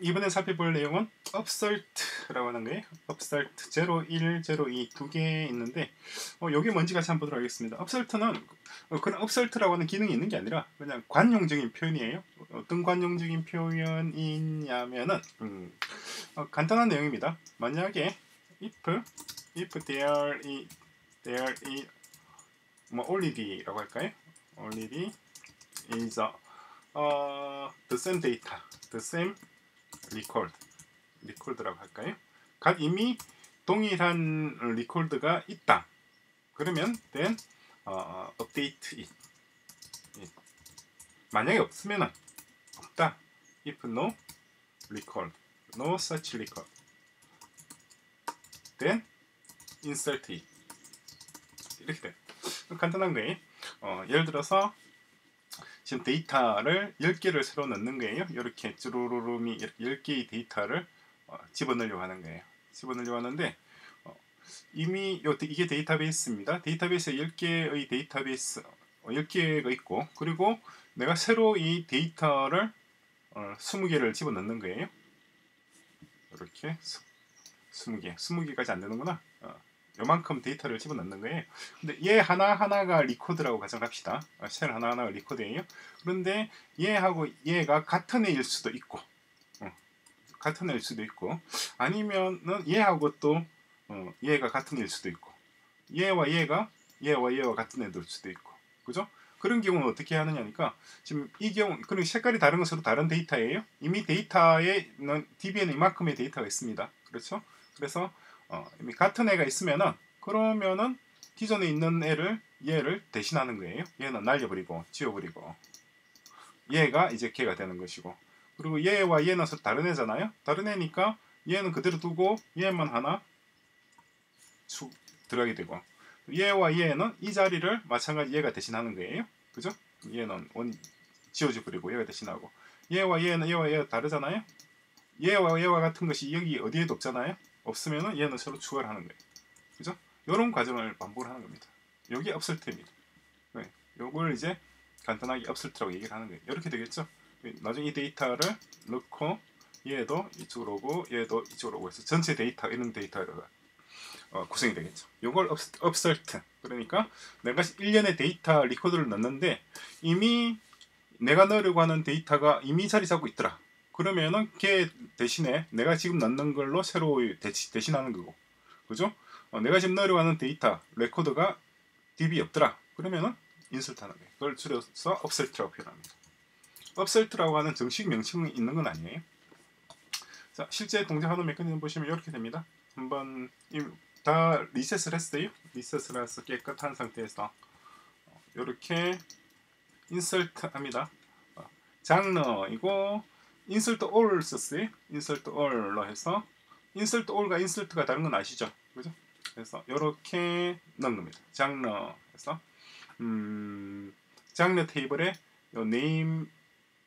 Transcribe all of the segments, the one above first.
이번에 살펴볼 내용은 upsalt라고 하는 거예요. upsalt 0, 1, 0, 2 두 개 있는데 어, 이게 뭔지 같이 한번 보도록 하겠습니다. upsalt는 어, 그냥 upsalt라고 하는 기능이 있는 게 아니라 그냥 관용적인 표현이에요. 어떤 관용적인 표현이냐면은 음, 어, 간단한 내용입니다. 만약에 if if there is there is 뭐 only라고 할까요? only is a, uh, the same data, the same record, record라고 할까요? 각 이미 동일한 record가 있다. 그러면 then uh, update it. 만약에 없으면 없다. if no record, no such record, then insert it. 이렇게 돼. 간단한 거예요. 어, 예를 들어서 지금 데이터를 10개를 새로 넣는 거예요. 이렇게 쭈루룩 이 10개의 데이터를 어, 집어넣으려고 하는 거예요. 집어넣으려고 하는데 어, 이미 요, 이게 데이터베이스입니다. 데이터베이스에 10개의 데이터베이스 어, 10개가 있고 그리고 내가 새로 이 데이터를 어, 20개를 집어넣는 거예요. 이렇게 20개, 20개까지 안 되는구나. 어, 요만큼 데이터를 집어넣는 거예요. 근데 얘 하나하나가 record라고 가정합시다. 아, 셀 하나하나가 record예요. 그런데 얘하고 얘가 같은 애일 수도 있고 어, 같은 애일 수도 있고 아니면은 얘하고 또 어, 얘가 같은 애일 수도 있고 얘와 얘가 얘와 얘와 같은 애일 수도 있고 그죠? 그런 경우는 어떻게 하느냐니까 지금 이 경우 그리고 색깔이 다른 것으로 다른 데이터예요. 이미 데이터에는 DB에는 이만큼의 데이터가 있습니다. 그렇죠? 그래서 어, 같은 애가 있으면은 그러면은 기존에 있는 애를 얘를 대신하는 거예요. 얘는 날려버리고 지워버리고 얘가 이제 걔가 되는 것이고 그리고 얘와 얘는 서로 다른 애잖아요. 다른 애니까 얘는 그대로 두고 얘만 하나 수, 들어가게 되고 얘와 얘는 이 자리를 마찬가지 얘가 대신하는 거예요. 그죠? 얘는 원 지워져 버리고 얘가 대신하고 얘와 얘는 얘와 얘가 다르잖아요. 얘와 얘와 같은 것이 여기 어디에도 없잖아요. 없으면은 얘는 새로 추가를 하는 거예요. 그죠? 이런 과정을 반복을 하는 겁니다. 여기 upsert입니다. 네. 요걸 이제 간단하게 upsert라고 얘기를 하는 거예요. 이렇게 되겠죠? 나중에 이 데이터를 넣고 얘도 이쪽으로 오고 얘도 이쪽으로 오고 해서 전체 데이터 이런 데이터가 어, 구성이 되겠죠. 요걸 upsert 그러니까 내가 일련의 데이터 record를 넣는데 이미 내가 넣으려고 하는 데이터가 이미 자리 잡고 있더라. 그러면은 걔 대신에 내가 지금 넣는 걸로 새로 대신, 하는 거고. 그죠? 어, 내가 지금 넣으려고 하는 데이터 record가 DB 없더라. 그러면은 insert 하는 거예요. 그걸 줄여서 upsert라고 표현합니다. upsert라고 하는 정식 명칭이 있는 건 아니에요. 자 실제 동작하는 메커니즘 보시면 이렇게 됩니다. 한번 다 리셋을 했어요. 리셋을 해서 깨끗한 상태에서 이렇게 인설트 합니다. 어, 장르이고 insert all 썼어요. insert all로 해서 insert all과 insert가 다른 건 아시죠? 그죠? 그래서 이렇게 넣은 겁니다. 장르에서 음, 장르 테이블에 요 name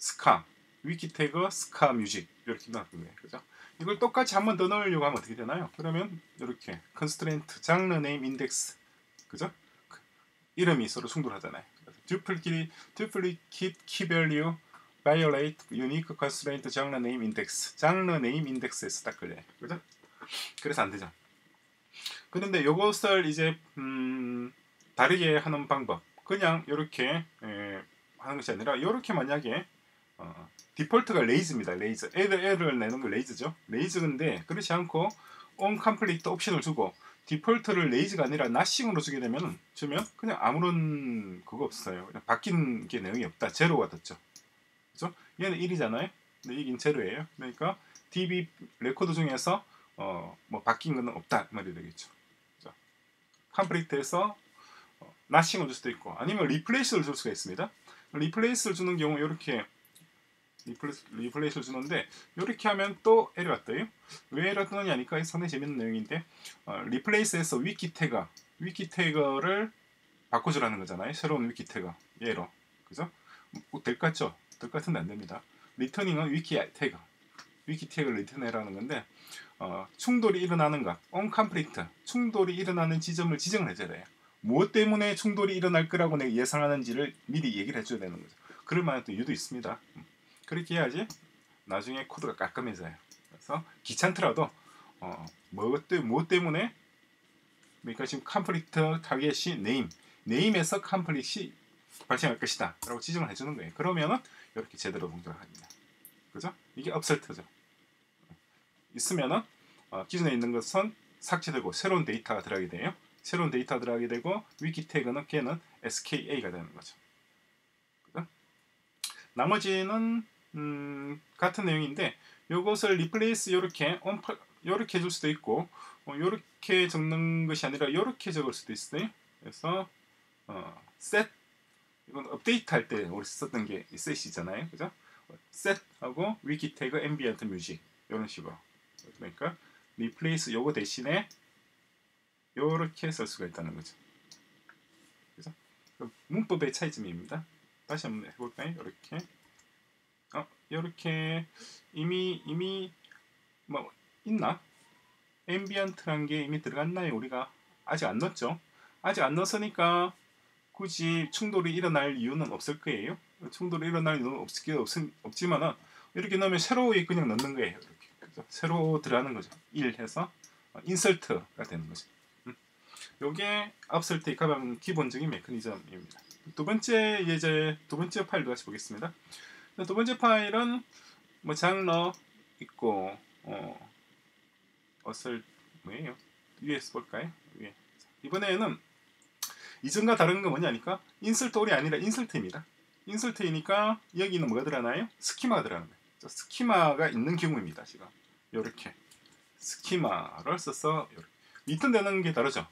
ska 위키 태그 ska music 이렇게 넣은 거예요. 그죠? 이걸 똑같이 한 번 더 넣으려고 하면 어떻게 되나요? 그러면 이렇게 constraint 장르 name index 그죠? 이름이 서로 충돌하잖아요. duplicate duplicate key value violate unique constraint 장르 name index 장르 name index에서 딱 걸려요. 그죠? 그래서 안 되죠. 그런데 이것을 이제 음, 다르게 하는 방법 그냥 이렇게 하는 것이 아니라 이렇게 만약에 어, 디폴트가 raise입니다. raise 에러 에러를 내는 거 raise죠. raise인데 그렇지 않고 on conflict 옵션을 주고 디폴트를 raise가 아니라 nothing으로 주게 되면 주면 그냥 아무런 그거 없어요. 그냥 바뀐 게 내용이 없다. 제로가 됐죠. 그죠? 얘는 1이잖아요. 근데 여긴 제로예요. 그러니까 DB record 중에서 어, 뭐 바뀐 거는 없다 말이 되겠죠. 그죠? conflict에서 어, nothing을 줄 수도 있고 아니면 replace를 줄 수가 있습니다. replace를 주는 경우 이렇게 replace, replace를 주는데 이렇게 하면 또 에러가 떠요. 왜 에러 뜨느냐니까 상당히 재밌는 내용인데 어, replace에서 wiki tag wiki tag를 바꿔주라는 거잖아요. 새로운 wiki tag 얘로 그죠? 뭐 될것 같죠? 똑같은데 안 됩니다. returning은 wiki tag, wiki tag를 return해라는 건데 어, 충돌이 일어나는 것, on conflict, 충돌이 일어나는 지점을 지정을 해줘야 돼요. 무엇 때문에 충돌이 일어날 거라고 내가 예상하는지를 미리 얘기를 해줘야 되는 거죠. 그럴 만한 또 이유도 있습니다. 음. 그렇게 해야지 나중에 코드가 깔끔해져요. 그래서 귀찮더라도 어, 뭐, 뭐 때문에 그러니까 지금 conflict target이 name name에서 conflict이 발생할 것이다 라고 지정을 해주는 거예요. 그러면은 이렇게 제대로 동작을 합니다. 그죠? 이게 upsert죠. 있으면은 어, 기존에 있는 것은 삭제되고 새로운 데이터가 들어가게 돼요. 새로운 데이터가 들어가게 되고 wiki tag는 걔는 ska가 되는 거죠. 그죠? 나머지는 음, 같은 내용인데 이것을 replace 이렇게 이렇게 해줄 수도 있고 이렇게 어, 적는 것이 아니라 이렇게 적을 수도 있어요. 그래서 어, set 이건 업데이트 할 때 우리 썼던 게 set이잖아요. 그죠? set하고 wiki tag ambient music 이런 식으로 그러니까 replace 요거 대신에 요렇게 쓸 수가 있다는 거죠. 그죠? 문법의 차이점입니다. 다시 한번 해볼까요? 이렇게 어, 이렇게 이미 이미 뭐 있나? ambient란 게 이미 들어갔나요? 우리가 아직 안 넣었죠. 아직 안 넣었으니까 굳이 충돌이 일어날 이유는 없을 거예요. 충돌이 일어날 이유는 없, 없지만은 이렇게 넣으면 새로 그냥 넣는 거예요. 이렇게 그죠? 새로 들어가는 거죠. 1 해서 인설트가 되는 거죠. 음. 요게 앞설 테이크하면 기본적인 메커니즘입니다. 두 번째 예제 두 번째 파일도 같이 보겠습니다. 두 번째 파일은 뭐 장러 있고 어 어설 뭐예요? 위에서 볼까요? 위에 이번에는 이전과 다른 건 뭐냐니까 insert all이 아니라 insert입니다. insert이니까 여기는 뭐가 들어가나요? 스키마가 들어가는 거예요. 스키마가 있는 경우입니다. 지금 이렇게 스키마를 써서 이렇게. 리턴되는 게 다르죠.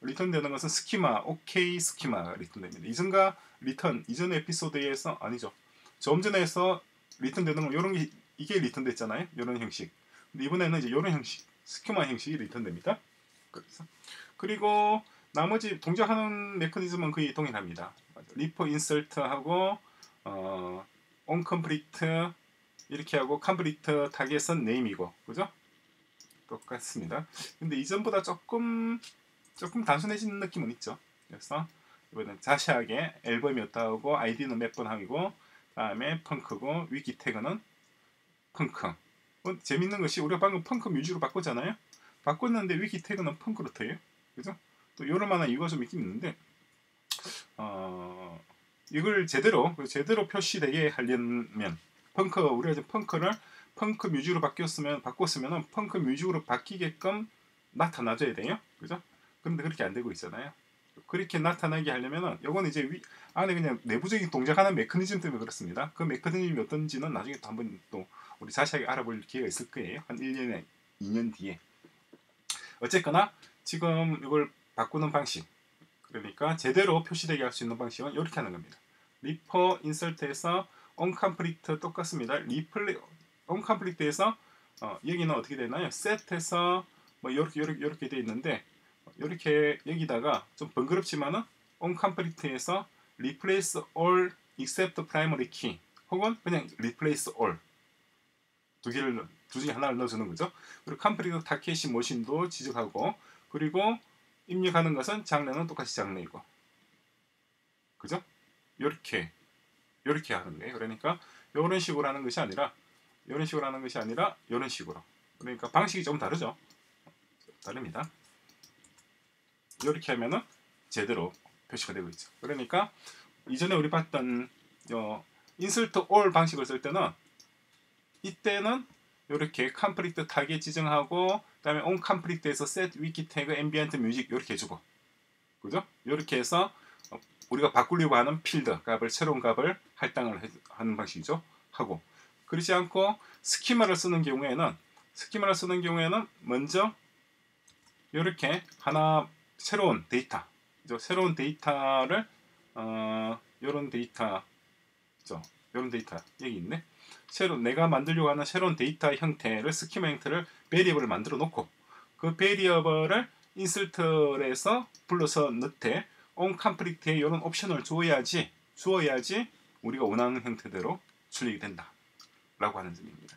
리턴되는 것은 스키마, 오케이 스키마가 리턴됩니다. 이전과 리턴 이전 에피소드에서 아니죠. 좀 전에서 리턴되는 건 이런 게 이게 리턴됐잖아요. 이런 형식. 근데 이번에는 이제 이런 형식, 스키마 형식이 리턴됩니다. 그래서 그리고 나머지 동작하는 메커니즘은 거의 동일합니다. Repo insert하고 어, on conflict 이렇게 하고 conflict target은 name이고 그죠? 똑같습니다. 근데 이전보다 조금 조금 단순해진 느낌은 있죠. 그래서 이번엔 자세하게 앨범이었다 하고 아이디는 몇 번 하고 다음에 funk고 wiki tag는 funk. 어, 재밌는 것이 우리가 방금 funk music으로 바꿨잖아요. 바꿨는데 wiki tag는 funk로 떠요. 그죠? 또 이럴 만한 이유가 좀 있긴 있는데 어, 이걸 제대로 제대로 표시되게 하려면 funk 우리가 이제 funk를 funk music으로 바뀌었으면 바꿨으면은 funk music으로 바뀌게끔 나타나줘야 돼요. 그죠? 그런데 그렇게 안 되고 있잖아요. 그렇게 나타나게 하려면은 이건 이제 위, 안에 그냥 내부적인 동작하는 메커니즘 때문에 그렇습니다. 그 메커니즘이 어떤지는 나중에 또 한번 또 우리 자세하게 알아볼 기회가 있을 거예요. 한 1년에 2년 뒤에. 어쨌거나 지금 이걸 바꾸는 방식 그러니까 제대로 표시되게 할 수 있는 방식은 이렇게 하는 겁니다. Repo insert에서 on conflict 똑같습니다. 리플레 on conflict에서 어, 여기는 어떻게 되나요? set에서 뭐 이렇게 이렇게 이렇게 돼 있는데 이렇게 여기다가 좀 번거롭지만은 on conflict에서 replace all except primary key 혹은 그냥 replace all 두 개를 두 중에 하나를 넣어주는 거죠. 그리고 컴플리트 타켓이 무엇인도 지적하고 그리고 입력하는 것은 장르는 똑같이 장르이고 그죠? 이렇게 이렇게 하는 거예요. 그러니까 이런 식으로 하는 것이 아니라 이런 식으로 하는 것이 아니라 이런 식으로 그러니까 방식이 좀 다르죠. 다릅니다. 이렇게 하면은 제대로 표시가 되고 있죠. 그러니까 이전에 우리 봤던 어, insert all 방식을 쓸 때는 이때는 이렇게 conflict target 지정하고 그다음에 on 컴플리트에서 set wiki tag ambient music 이렇게 해주고 그죠? 이렇게 해서 우리가 바꾸려고 하는 필드 값을 새로운 값을 할당을 하는 방식이죠. 하고 그렇지 않고 스키마를 쓰는 경우에는 스키마를 쓰는 경우에는 먼저 이렇게 하나 새로운 데이터? 새로운 데이터를 어, 이런 데이터? 이런 데이터 여기 있네. 새로 내가 만들려고 하는 새로운 데이터 형태를 스키마 형태를 variable을 만들어 놓고 그 variable을 insert에서 불러서 넣되 on complete에 이런 옵션을 주어야지 주어야지 우리가 원하는 형태대로 출력이 된다 라고 하는 점입니다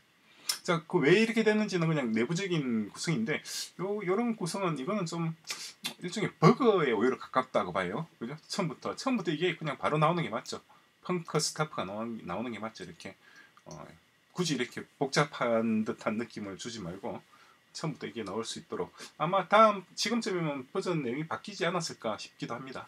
자, 그 왜 이렇게 됐는지는 그냥 내부적인 구성인데 요 요런 구성은 이거는 좀 일종의 버그에 오히려 가깝다고 봐요. 그죠? 처음부터 처음부터 이게 그냥 바로 나오는 게 맞죠. 펑크 스타프가 나오는 게 맞죠. 이렇게 어, 굳이 이렇게 복잡한 듯한 느낌을 주지 말고 처음부터 이게 나올 수 있도록 아마 다음 지금쯤이면 버전 내용이 바뀌지 않았을까 싶기도 합니다.